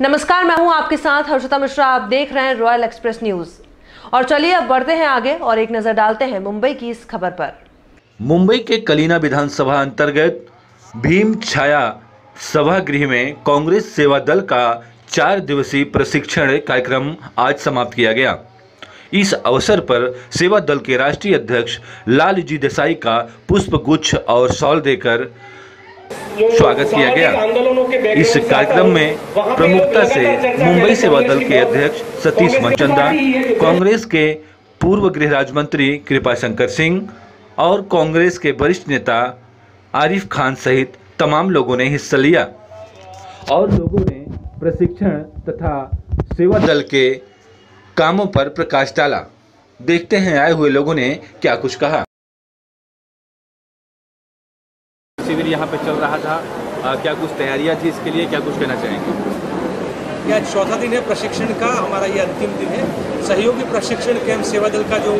नमस्कार, मैं हूँ आपके साथ हर्षिता मिश्रा। आप देख रहे हैं रॉयल एक्सप्रेस न्यूज़ और चलिए अब बढ़ते हैं आगे और एक नज़र डालते हैं मुंबई की इस खबर पर। मुंबई के कलीना विधानसभा अंतर्गत भीम छाया सभागृह में कांग्रेस सेवा दल का चार दिवसीय प्रशिक्षण कार्यक्रम आज समाप्त किया गया। इस अवसर पर सेवा दल के राष्ट्रीय अध्यक्ष लालजी देसाई का पुष्प गुच्छ और शॉल देकर स्वागत किया गया। इस कार्यक्रम में प्रमुखता से मुंबई सेवा दल के अध्यक्ष सतीश मनचंदा कांग्रेस के पूर्व गृह राज्य मंत्री कृपा शंकर सिंह और कांग्रेस के वरिष्ठ नेता आरिफ खान सहित तमाम लोगों ने हिस्सा लिया। और लोगों ने प्रशिक्षण तथा सेवा दल के कामों पर प्रकाश डाला। देखते हैं आए हुए लोगों ने क्या कुछ कहा। शिविर यहाँ पे चल रहा था। आ, क्या कुछ तैयारियाँ थी इसके लिए? क्या कुछ कहना चाहेंगे? यह चौथा दिन है प्रशिक्षण का? हमारा ये अंतिम दिन है। सहयोगी प्रशिक्षण कैंप सेवा दल का जो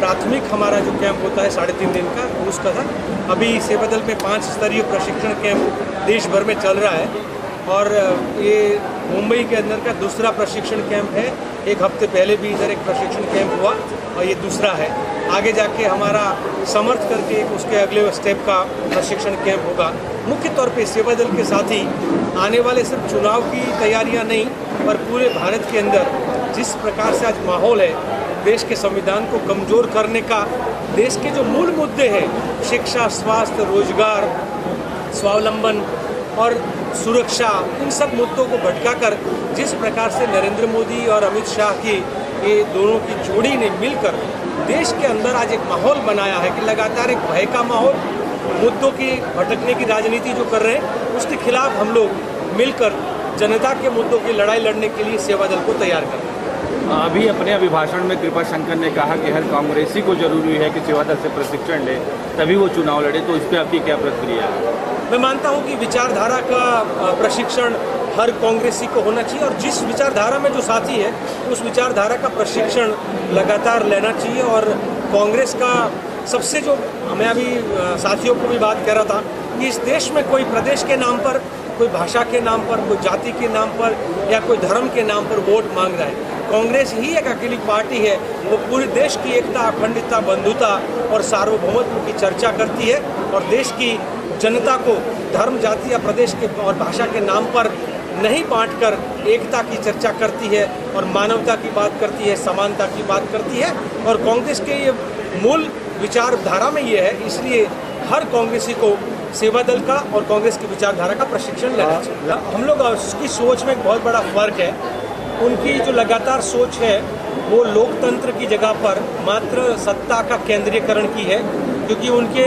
प्राथमिक हमारा जो कैंप होता है साढ़े तीन दिन का उसका था। अभी सेवा दल में पाँच स्तरीय प्रशिक्षण कैंप देश भर में चल रहा है। और ये मुंबई के अंदर का दूसरा प्रशिक्षण कैंप है। एक हफ़्ते पहले भी इधर एक प्रशिक्षण कैंप हुआ और ये दूसरा है। आगे जाके हमारा समर्थ करके उसके अगले स्टेप का प्रशिक्षण कैंप होगा। मुख्य तौर पे सेवा दल के साथ ही आने वाले सिर्फ़ चुनाव की तैयारियाँ नहीं, पर पूरे भारत के अंदर जिस प्रकार से आज माहौल है, देश के संविधान को कमज़ोर करने का, देश के जो मूल मुद्दे हैं, शिक्षा, स्वास्थ्य, रोज़गार, स्वावलंबन और सुरक्षा, इन सब मुद्दों को भटकाकर जिस प्रकार से नरेंद्र मोदी और अमित शाह की ये दोनों की जोड़ी ने मिलकर देश के अंदर आज एक माहौल बनाया है कि लगातार एक भय का माहौल मुद्दों की भटकने की राजनीति जो कर रहे हैं उसके खिलाफ हम लोग मिलकर जनता के मुद्दों की लड़ाई लड़ने के लिए सेवा दल को तैयार कर अभी अपने अभिभाषण में कृपा शंकर ने कहा कि हर कांग्रेसी को ज़रूरी है कि सेवा दल से प्रशिक्षण ले तभी वो चुनाव लड़े तो इस पर आपकी क्या प्रतिक्रिया है? मैं मानता हूँ कि विचारधारा का प्रशिक्षण हर कांग्रेसी को होना चाहिए और जिस विचारधारा में जो साथी है, उस विचारधारा का प्रशिक्षण लगातार लेना चाहिए और कांग्रेस का सबसे जो, मैं अभी साथियों को भी बात कर रहा था कि इस देश में कोई प्रदेश के नाम पर, कोई भाषा के नाम पर, कोई जाति के नाम पर या कोई धर्म के नाम पर वोट मांग रहा है। कांग्रेस ही एक अकेली पार्टी है, वो पूरे देश की एकता, अखंडता, बंधुता और सार्वभौमत्व की चर्चा करती है और देश की जनता को धर्म, जाति या प्रदेश के और भाषा के नाम पर नहीं बांटकर एकता की चर्चा करती है और मानवता की बात करती है समानता की बात करती है और कांग्रेस के ये मूल विचारधारा में ये है इसलिए हर कांग्रेसी को सेवा दल का और कांग्रेस की विचारधारा का प्रशिक्षण लेना चाहिए। हम लोग उसकी सोच में एक बहुत बड़ा फ़र्क है। उनकी जो लगातार सोच है वो लोकतंत्र की जगह पर मात्र सत्ता का केंद्रीयकरण की है क्योंकि उनके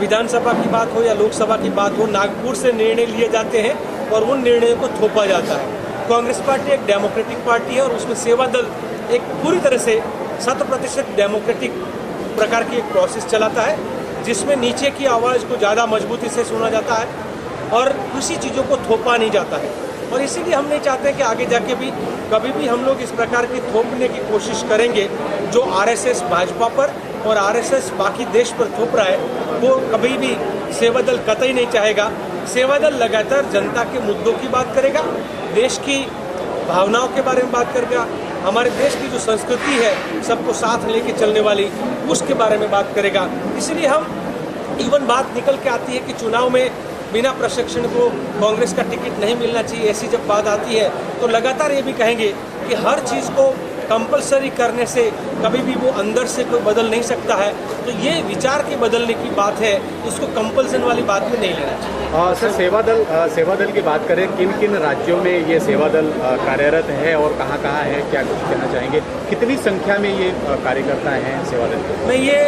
विधानसभा की बात हो या लोकसभा की बात हो नागपुर से निर्णय लिए जाते हैं। और उन निर्णयों को थोपा जाता है। कांग्रेस पार्टी एक डेमोक्रेटिक पार्टी है और उसमें सेवा दल एक पूरी तरह से शत प्रतिशत डेमोक्रेटिक प्रकार की एक प्रोसेस चलाता है, जिसमें नीचे की आवाज़ को ज़्यादा मजबूती से सुना जाता है और उसी चीज़ों को थोपा नहीं जाता है। और इसीलिए हम नहीं चाहते कि आगे जाके भी कभी भी हम लोग इस प्रकार की थोपने की कोशिश करेंगे, जो आरएसएस भाजपा पर और आरएसएस बाकी देश पर थोप रहा है, वो कभी भी सेवा दल कतई नहीं चाहेगा। सेवा दल लगातार जनता के मुद्दों की बात करेगा, देश की भावनाओं के बारे में बात करेगा, हमारे देश की जो संस्कृति है, सबको साथ लेके चलने वाली, उसके बारे में बात करेगा। इसलिए हम इवन बात निकल के आती है कि चुनाव में बिना प्रशिक्षण को कांग्रेस का टिकट नहीं मिलना चाहिए, ऐसी जब बात आती है तो लगातार ये भी कहेंगे कि हर चीज़ को कंपलसरी करने से कभी भी वो अंदर से कोई बदल नहीं सकता है। तो ये विचार के बदलने की बात है उसको कंपल्सन वाली बात में नहीं लेना चाहिए। सर सेवा दल आ, सेवा दल की बात करें किन किन राज्यों में ये सेवा दल कार्यरत है और कहाँ कहाँ है क्या कुछ कहना चाहेंगे? कितनी संख्या में ये कार्यकर्ता हैं सेवा दल? मैं ये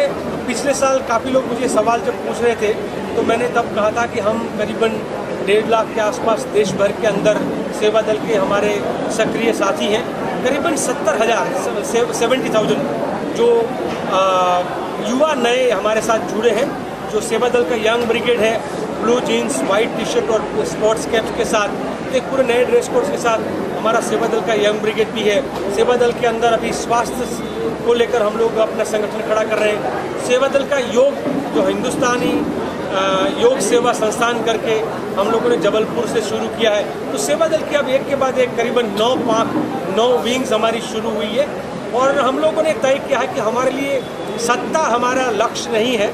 पिछले साल काफ़ी लोग मुझे सवाल जब पूछ रहे थे तो मैंने तब कहा था कि हम करीबन डेढ़ लाख के आसपास देश भर के अंदर सेवा दल के हमारे सक्रिय साथी हैं। करीबन सत्तर हज़ार सेवेंटी थाउज़ेंड जो युवा नए हमारे साथ जुड़े हैं, जो सेवा दल का यंग ब्रिगेड है, blue jeans, white T shirt और स्पोर्ट्स कैप्स के साथ, एक पूरे नए ड्रेस कोड्स के साथ हमारा सेवा दल का यंग ब्रिगेड भी है। सेवा दल के अंदर अभी स्वास्थ्य को लेकर हम लोग अपना संगठन खड़ा कर रहे हैं। सेवा दल का योग, जो हिंदुस्तानी योग सेवा संस्थान करके हम लोगों ने जबलपुर से शुरू किया है। तो सेवा दल की अब एक के बाद एक करीबन नौ पाँख नौ विंग्स हमारी शुरू हुई है। और हम लोगों ने तय किया है कि हमारे लिए सत्ता हमारा लक्ष्य नहीं है।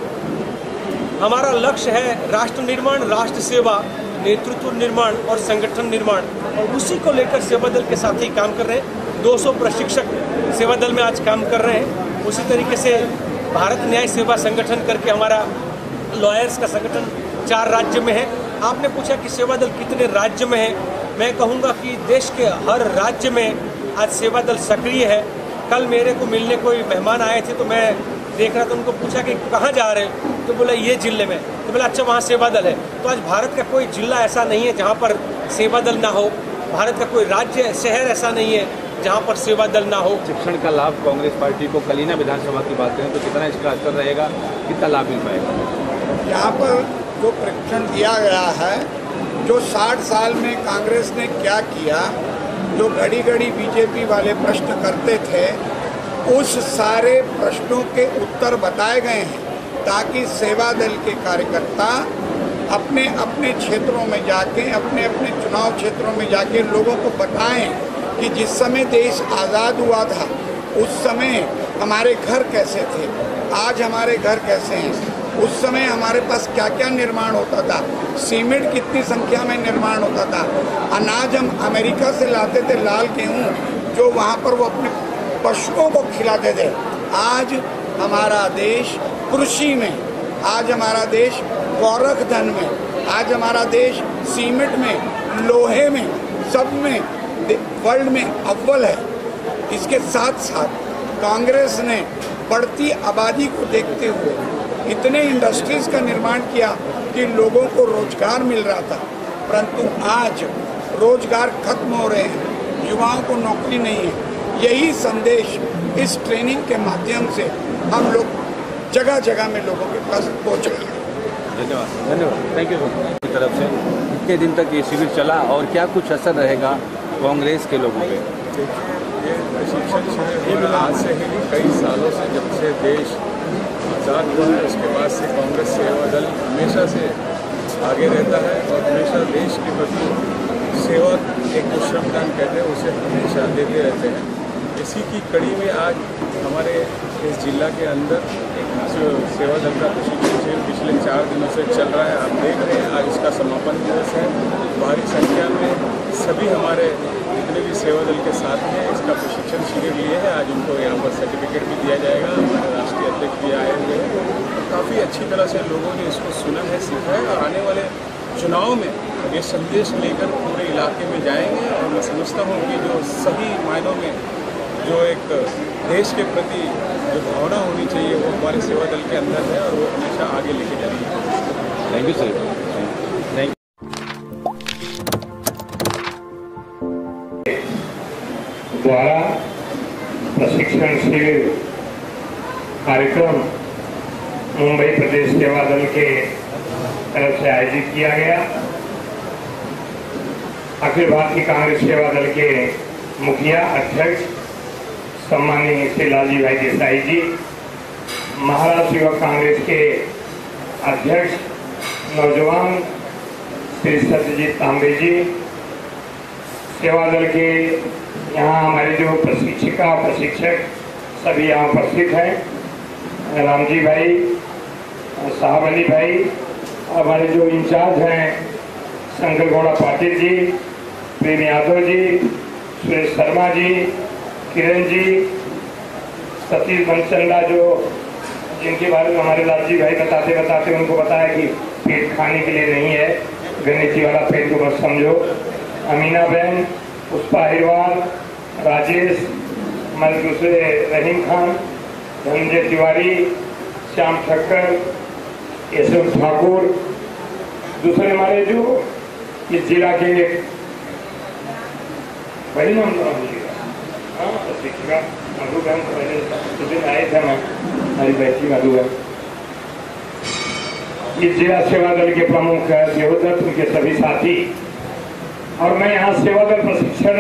हमारा लक्ष्य है राष्ट्र निर्माण, राष्ट्र सेवा, नेतृत्व निर्माण और संगठन निर्माण। और उसी को लेकर सेवा दल के साथ ही काम कर रहे हैं। 200 प्रशिक्षक सेवा दल में आज काम कर रहे हैं। उसी तरीके से भारत न्याय सेवा संगठन करके हमारा लॉयर्स का संगठन चार राज्य में है। आपने पूछा कि सेवा दल कितने राज्य में है? मैं कहूँगा कि देश के हर राज्य में आज सेवा दल सक्रिय है। कल मेरे को मिलने कोई मेहमान आए थे तो मैं देख रहा था उनको पूछा कि कहाँ जा रहे हो? तो बोला ये ज़िले में। तो बोला अच्छा वहाँ सेवा दल है। तो आज भारत का कोई जिला ऐसा नहीं है जहाँ पर सेवा दल ना हो। भारत का कोई राज्य शहर ऐसा नहीं है जहाँ पर सेवा दल ना हो। शिक्षण का लाभ कांग्रेस पार्टी को कलीना विधानसभा की बात करें तो कितना इसका असर रहेगा? कितना लाभ मिल पाएगा? यहाँ पर जो प्रशिक्षण दिया गया है जो 60 साल में कांग्रेस ने क्या किया जो घड़ी घड़ी बीजेपी वाले प्रश्न करते थे, उस सारे प्रश्नों के उत्तर बताए गए हैं, ताकि सेवा दल के कार्यकर्ता अपने अपने क्षेत्रों में जाके, अपने अपने चुनाव क्षेत्रों में जाके लोगों को बताएँ कि जिस समय देश आज़ाद हुआ था, उस समय हमारे घर कैसे थे, आज हमारे घर कैसे हैं। उस समय हमारे पास क्या क्या निर्माण होता था? सीमेंट कितनी संख्या में निर्माण होता था? अनाज हम अमेरिका से लाते थे, लाल गेहूँ, जो वहाँ पर वो अपने पशुओं को खिलाते थे। आज हमारा देश कृषि में, आज हमारा देश गौरख धन में, आज हमारा देश सीमेंट में, लोहे में, सब में वर्ल्ड में अव्वल है। इसके साथ साथ कांग्रेस ने बढ़ती आबादी को देखते हुए इतने इंडस्ट्रीज़ का निर्माण किया कि लोगों को रोज़गार मिल रहा था। परंतु आज रोज़गार खत्म हो रहे हैं। युवाओं को नौकरी नहीं है। यही संदेश इस ट्रेनिंग के माध्यम से हम लोग जगह जगह में लोगों के पास पहुँच रहे हैं। धन्यवाद। धन्यवाद। थैंक यू की तरफ़ से। कितने दिन तक ये शिविर चला और क्या कुछ असर रहेगा कांग्रेस के लोगों पे? ये प्रशिक्षण शिविर आज से ही कई सालों से जब से देश आज़ाद हुआ है, उसके बाद से कांग्रेस सेवा दल हमेशा से आगे रहता है और हमेशा देश के प्रति सेवा एक जो श्रमदान कहते हैं, उसे हमेशा देते रहते हैं। इसी की कड़ी में आज हमारे इस जिला के अंदर एक जो सेवा दल का प्रशिक्षण शिविर पिछले चार दिनों से चल रहा है, आप देख रहे हैं, आज इसका समापन दिवस है। भारी संख्या में सभी हमारे जितने भी सेवा दल के साथ हैं, इसका प्रशिक्षण शिविर लिए हैं, आज उनको यहाँ पर सर्टिफिकेट भी दिया जाएगा। राष्ट्रीय अध्यक्ष भी आए हुए हैं। तो काफ़ी अच्छी तरह से लोगों ने इसको सुना है सीखा है और आने वाले चुनाव में ये संदेश लेकर पूरे इलाके में जाएँगे। और मैं समझता हूँ कि जो सही मायनों में जो एक देश के प्रति जो भावना होनी चाहिए वो हमारे सेवा दल के अंदर है और वो हमेशा आगे लेके जाएँगे। थैंक यू सर थैंक द्वारा प्रशिक्षण शिविर कार्यक्रम मुंबई प्रदेश सेवा दल के तरफ़ से आयोजित किया गया। अखिल भारतीय कांग्रेस सेवा दल के मुखिया अध्यक्ष सम्माननीय श्री लालजी भाई देसाई जी, महाराष्ट्र युवक कांग्रेस के अध्यक्ष नौजवान श्री सत्यजीत तांबे जी, सेवा दल के यहाँ हमारे जो प्रशिक्षिका, प्रशिक्षक सभी यहाँ उपस्थित हैं। रामजी भाई साहब अली भाई, हमारे जो इंचार्ज हैं शंकर गौड़ा पाटिल जी, प्रेम यादव जी, सुरेश शर्मा जी, किरण जी, सतीश बनचंदा जो, जिनके बारे में हमारे लालजी भाई बताते बताते उनको बताया कि पेट खाने के लिए नहीं है गणेश जी वाला पेट को बस समझो। अमीना बहन, पुष्पा अहिरवाल, राजेश हमारे दूसरे रहीम खान धनंजय तिवारी, श्याम ठक्कर, यशवंत ठाकुर, दूसरे हमारे जो इस जिला के नाम नाम हाँ बहन तो पहले उस दिन आए थे हमारी इस जिला सेवा दल के प्रमुख देवदत्त उनके सभी साथी। और मैं यहाँ सेवा दल प्रशिक्षण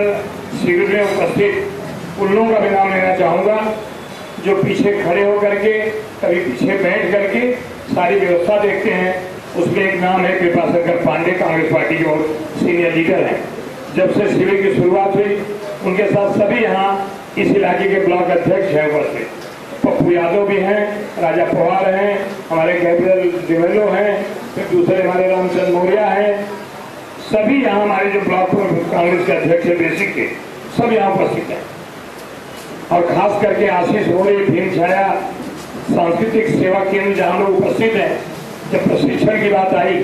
शिविर में उपस्थित उन लोगों का भी नाम लेना चाहूँगा। जो पीछे खड़े होकर के, कभी पीछे बैठ करके सारी व्यवस्था देखते हैं। उसमें एक नाम है कृपाशंकर पांडे, कांग्रेस पार्टी के और सीनियर लीडर हैं। जब से शिविर की शुरुआत हुई, उनके साथ सभी यहाँ इस इलाके के ब्लॉक अध्यक्ष हैं उपस्थित। पप्पू यादव भी हैं, राजा पवार हैं, हमारे गैब्रियल डिवेलो हैं, फिर दूसरे हमारे रामचंद्र मौर्या हैं। सभी यहाँ हमारे जो ब्लॉक कांग्रेस के अध्यक्ष हैं, बेसिक के, सब यहाँ उपस्थित हैं। और खास करके आशीष रोड़े, भीम छाया, सांस्कृतिक सेवा केंद्र जहाँ लोग उपस्थित हैं। जब प्रशिक्षण की बात आई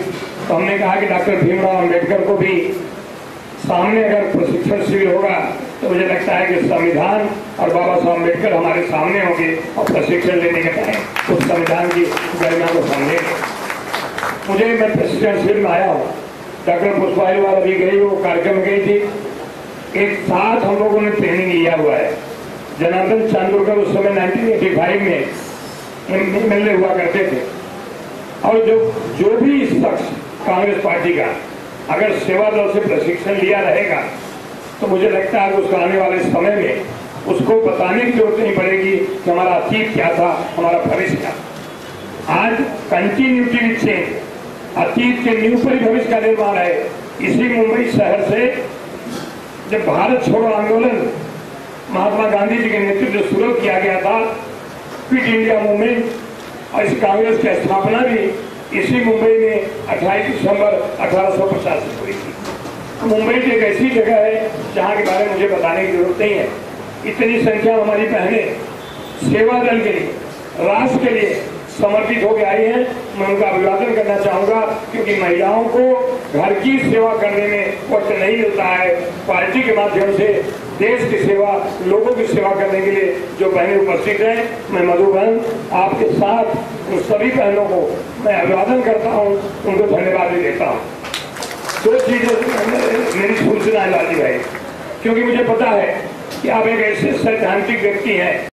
तो हमने कहा कि डॉक्टर भीमराव अंबेडकर को भी सामने अगर प्रशिक्षण शिविर होगा तो मुझे लगता है कि संविधान और बाबा साहब अंबेडकर हमारे सामने होंगे और प्रशिक्षण लेने के टाइम उस संविधान की गरिमा को समझेंगे मुझे मैं प्रशिक्षण शिविर में आया हूँ। डॉक्टर पुष्पाइल वाला भी गई, वो कार्यक्रम गई थी। एक साथ हम लोगों ने ट्रेनिंग लिया हुआ है। जनार्दन चांदोरकर उस समय 1985 में एमएलए हुआ करते थे। और जो जो भी शख्स कांग्रेस पार्टी का, अगर सेवा दल से प्रशिक्षण लिया रहेगा तो मुझे लगता है उसको आने वाले समय में उसको बताने की ज़रूरत नहीं पड़ेगी कि हमारा अतीत क्या था, हमारा भविष्य क्या आज कंटिन्यूटी चेंज अतीत के न्यू पर भविष्य का निर्माण है। इसी मुंबई शहर से जब भारत छोड़ो आंदोलन महात्मा गांधी जी के नेतृत्व से शुरू किया गया था। क्विट इंडिया मूवमेंट और इस कांग्रेस की स्थापना भी इसी मुंबई में 28 दिसंबर अठारह सौ पचासी हुई थी। मुंबई एक ऐसी जगह है जहाँ के बारे में मुझे बताने की ज़रूरत नहीं है। इतनी संख्या हमारी बहनें सेवा दल के लिए, राष्ट्र के लिए समर्पित होकर आई है। मैं उनका अभिवादन करना चाहूँगा क्योंकि महिलाओं को घर की सेवा करने में वक्त नहीं मिलता है। पार्टी के माध्यम से देश की सेवा, लोगों की सेवा करने के लिए जो बहनें उपस्थित हैं, मैं मधुबन आपके साथ उन सभी बहनों को मैं अभिवादन करता हूँ, उनको धन्यवाद भी देता हूँ। दो चीज़ें मेरी सूचना है भाई क्योंकि मुझे पता है कि आप एक ऐसे सैद्धांतिक व्यक्ति हैं।